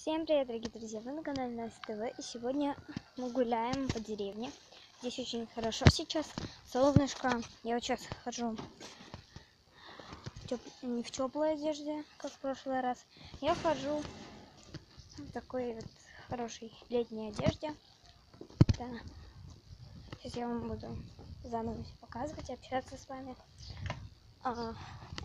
Всем привет, дорогие друзья! Вы на канале Настя ТВ, и сегодня мы гуляем по деревне. Здесь очень хорошо сейчас, солнышко. Я вот сейчас хожу теп... не в теплой одежде, как в прошлый раз. Я хожу в такой вот хорошей летней одежде. Да. Сейчас я вам буду заново всё показывать общаться с вами. А,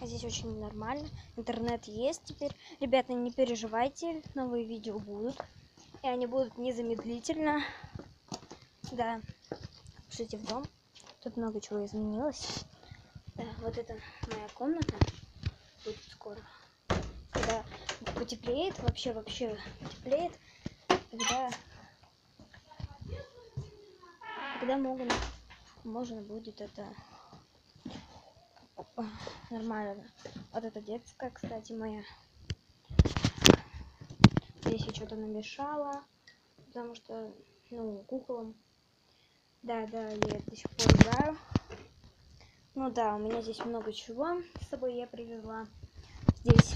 здесь очень нормально. Интернет есть теперь. Ребята, не переживайте, новые видео будут. И они будут незамедлительно. Да. Пишите в дом. Тут много чего изменилось. Да, вот это моя комната. Будет скоро. Когда потеплеет, вообще, вообще потеплеет, тогда, когда можно, можно будет это нормально. Вот это детская, кстати, моя. Здесь я что-то намешала, потому что, ну, куклам. Да, да, я до сих пор играю. Ну да, у меня здесь много чего с собой я привезла. Здесь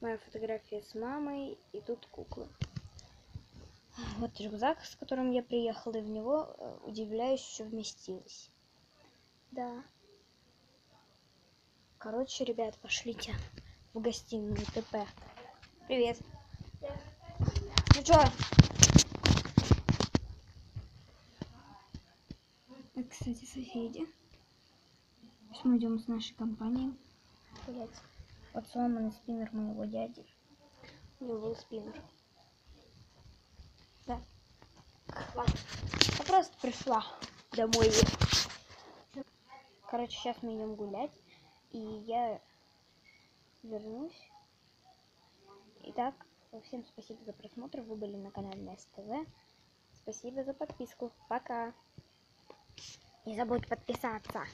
моя фотография с мамой, и тут куклы. Вот рюкзак, с которым я приехала, и в него, э, удивляюсь, еще вместилась. Да. Короче, ребят, пошлите в гостиную ТП. Привет. Ну чё? Это, кстати, соседи. Сейчас мы идем с нашей компанией гулять. Вот сломанный спиннер моего дяди. У него был спиннер. Да. Ладно. Я просто пришла домой. Короче, сейчас мы идем гулять. И я вернусь. Итак, всем спасибо за просмотр. Вы были на канале СТВ. Спасибо за подписку. Пока. Не забудь подписаться.